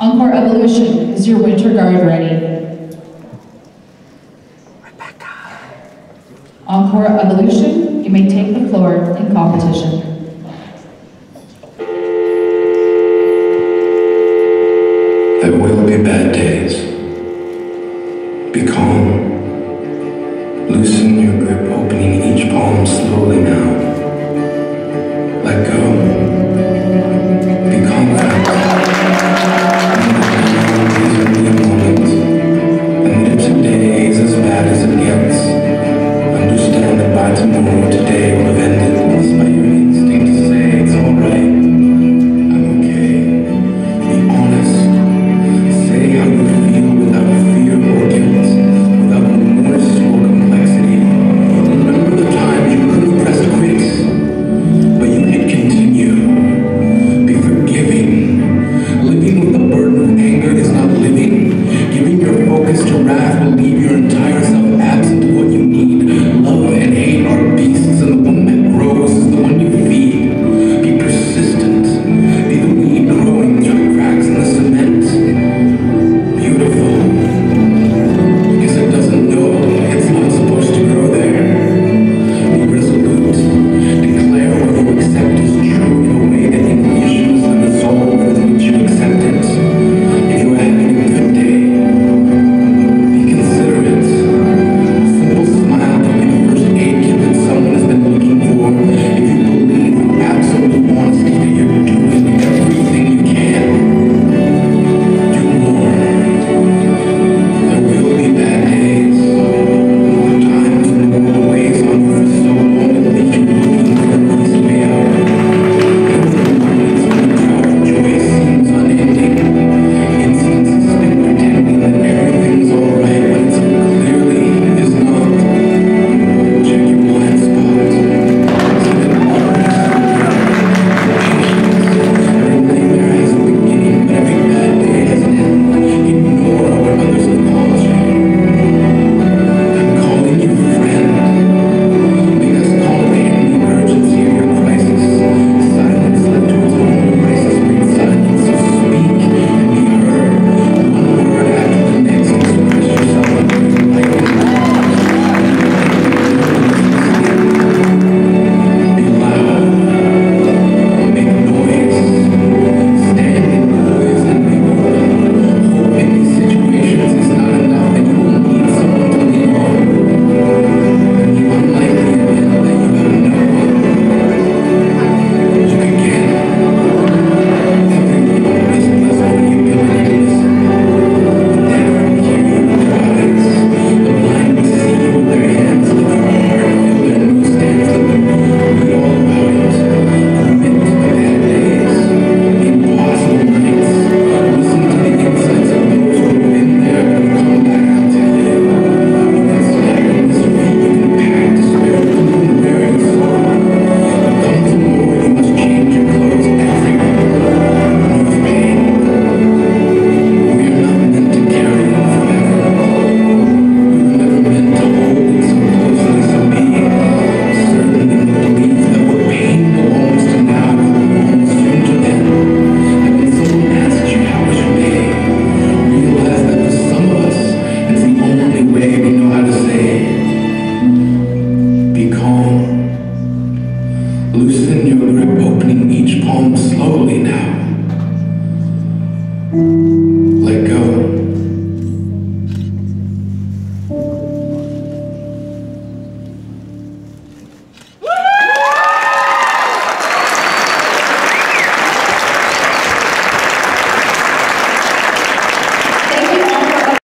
Encorps Evolution, is your winter guard ready? Rebecca. Encorps Evolution, you may take the floor in competition. There will be bad days. Be calm. will leave your entire Loosen your grip, opening each palm slowly now.